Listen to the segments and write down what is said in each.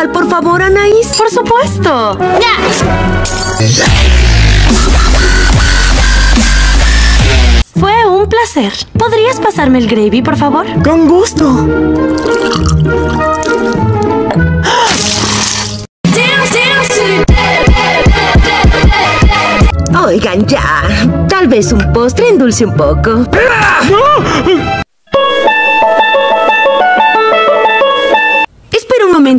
sal, por favor, Anaís? Por supuesto. Fue un placer. ¿Podrías pasarme el gravy, por favor? Con gusto. Oigan, ya. Tal vez un postre endulce un poco.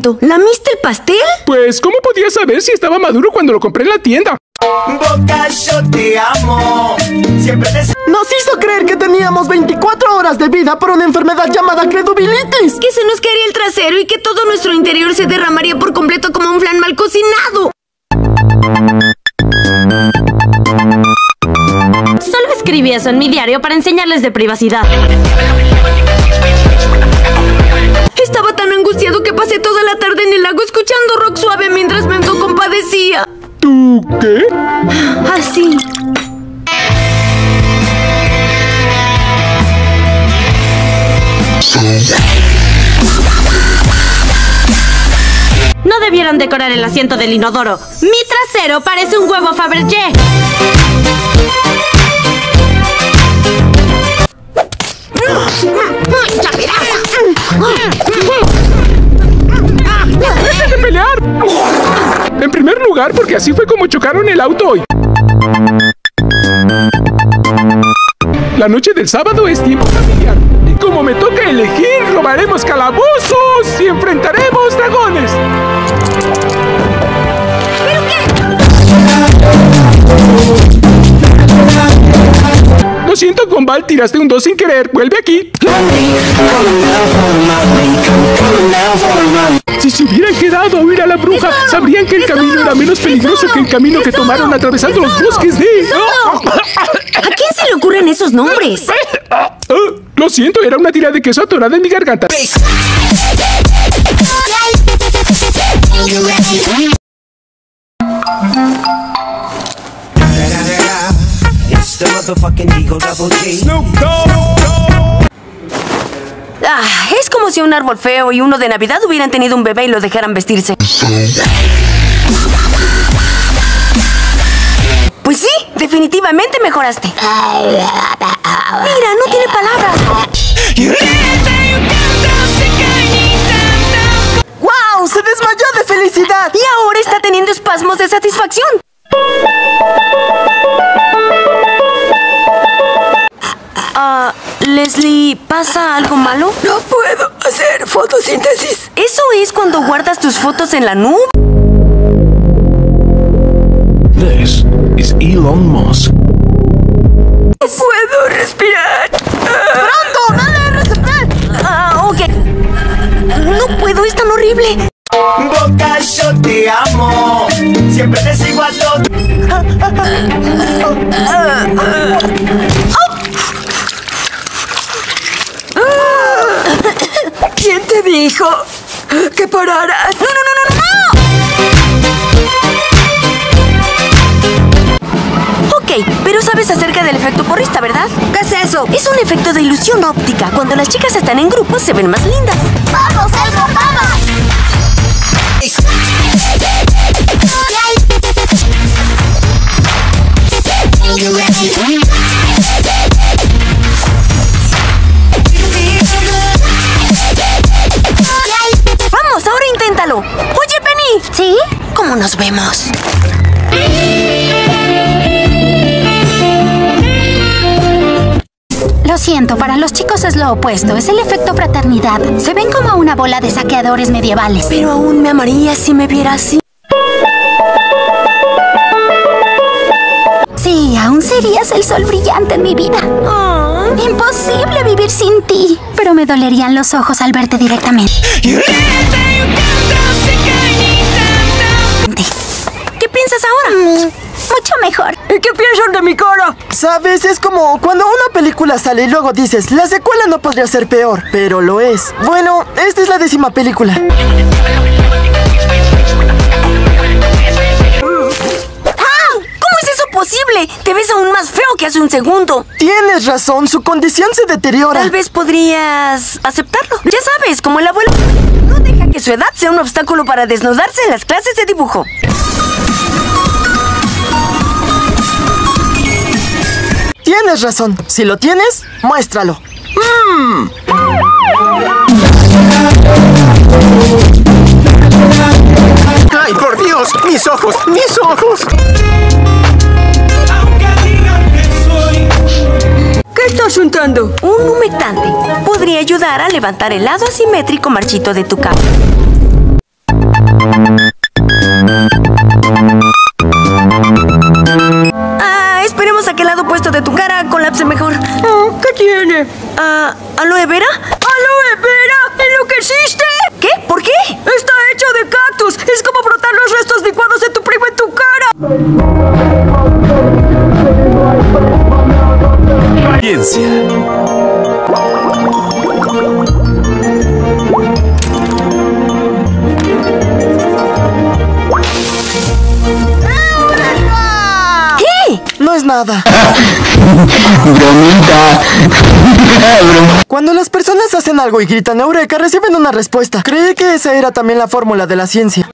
Momento. ¿Lamiste el pastel? Pues, ¿cómo podía saber si estaba maduro cuando lo compré en la tienda? Boca, yo te amo. Siempre te Nos hizo creer que teníamos 24 horas de vida por una enfermedad llamada credubilitis. Que se nos caería el trasero y que todo nuestro interior se derramaría por completo como un flan mal cocinado. Solo escribí eso en mi diario para enseñarles de privacidad. Estaba tan angustiado que pasé toda la tarde en el lago escuchando rock suave mientras me compadecía. ¿Tú qué? Así. No debieron decorar el asiento del inodoro. Mi trasero parece un huevo Fabergé. Porque así fue como chocaron el auto hoy. La noche del sábado es tiempo familiar. Y como me toca elegir, robaremos calabozos y enfrentaremos dragones. Lo siento, Gombal, tiraste un 2 sin querer. Vuelve aquí. La bruja, sabrían que el camino era menos peligroso que el camino que tomaron atravesando los bosques de... ¿A quién se le ocurren esos nombres? Ah, Lo siento, era una tira de queso atorada en mi garganta. It's the motherfucking Eagle Double G. Ah, es como si un árbol feo y uno de Navidad hubieran tenido un bebé y lo dejaran vestirse. Pues sí, definitivamente mejoraste. Mira, no tiene palabras. ¡Wow! ¡Se desmayó de felicidad! Y ahora está teniendo espasmos de satisfacción. Leslie, ¿pasa algo malo? No puedo hacer fotosíntesis. Eso es cuando guardas tus fotos en la nube. This is Elon Musk. No puedo respirar. ¡Pronto! ¡Dale receptar! Ah, ok. No puedo, es tan horrible. Boca, yo te amo. Siempre te sigo a todo. ¿Quién te dijo que pararas? ¡No, no, no, no, no! no! Ok, pero sabes acerca del efecto porrista, ¿verdad? ¿Qué es eso? Es un efecto de ilusión óptica. Cuando las chicas están en grupos se ven más lindas. ¡Vamos, Elmo, ¿Cómo nos vemos? Lo siento, para los chicos es lo opuesto. Es el efecto fraternidad. Se ven como una bola de saqueadores medievales. Pero aún me amaría si me viera así. Sí, aún serías el sol brillante en mi vida. Imposible vivir sin ti. Pero me dolerían los ojos al verte directamente. ¿Qué piensas ahora? Mucho mejor. ¿Y qué piensan de mi cara? ¿Sabes? Es como cuando una película sale y luego dices, la secuela no podría ser peor, pero lo es. Bueno, esta es la décima película. ¡Ah! ¿Cómo es eso posible? Te ves aún más feo que hace un segundo. Tienes razón, su condición se deteriora. Tal vez podrías aceptarlo. Ya sabes, como el abuelo. Que su edad sea un obstáculo para desnudarse en las clases de dibujo. Tienes razón. Si lo tienes, muéstralo. ¡Ay, Un humectante podría ayudar a levantar el lado asimétrico marchito de tu cara. Ah, esperemos a que el lado opuesto de tu cara colapse mejor. Oh, ¿Qué tiene? Ah, ¿aloe vera? ¡Aloe vera! ¿Enloqueciste? ¿Qué? ¿Por qué? Está hecho de cactus. Es como frotar los restos licuados de tu primo en tu cara. Ciencia. ¿Qué? No es nada. Cuando las personas hacen algo y gritan Eureka, reciben una respuesta. Creí que esa era también la fórmula de la ciencia.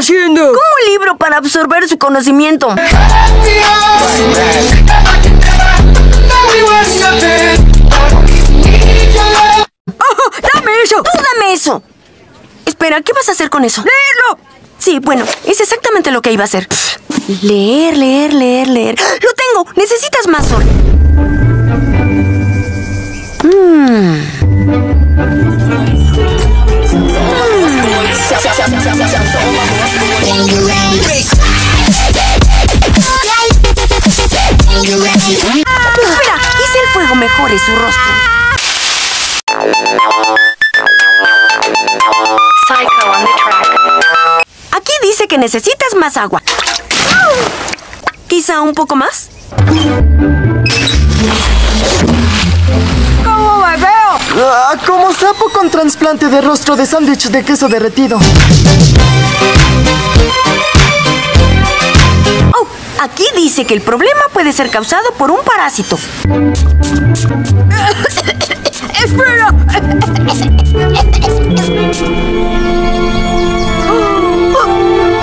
Haciendo? Como un libro para absorber su conocimiento. ¡Dame eso! ¡Tú dame eso! Espera, ¿qué vas a hacer con eso? ¡Leerlo! Sí, bueno, es exactamente lo que iba a hacer. Leer, leer, leer, leer. ¡Lo tengo! Necesitas más sol. Mm. Espera, quizá el fuego mejore su rostro. Aquí dice que necesitas más agua. ¿Quizá un poco más? Ah, como sapo con trasplante de rostro de sándwich de queso derretido. Oh, aquí dice que el problema puede ser causado por un parásito. ¡Espera! Oh,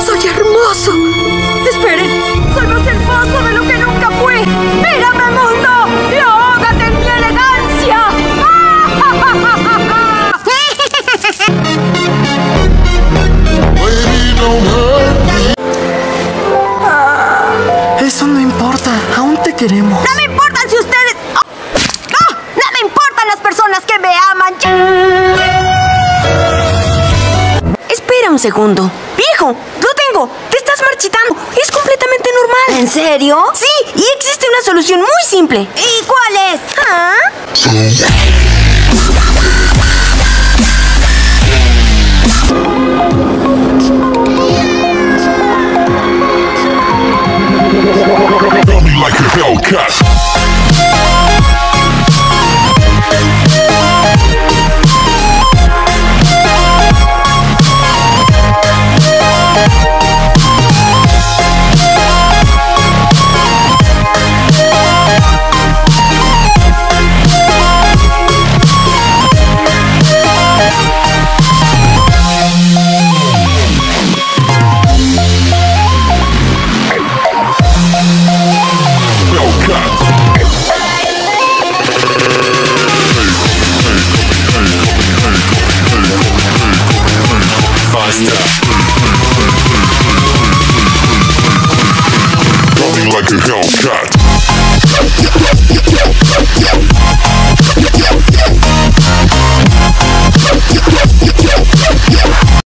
¡Soy hermoso! ¡Esperen! ¡Soy más hermoso de lo que nunca fui! ¡Mírame, mundo! segundo. ¡Viejo! ¡Lo tengo! ¡Te estás marchitando! ¡Es completamente normal! ¿En serio? Sí, y existe una solución muy simple. ¿Y cuál es? ¿Ah? Like a Hellcat.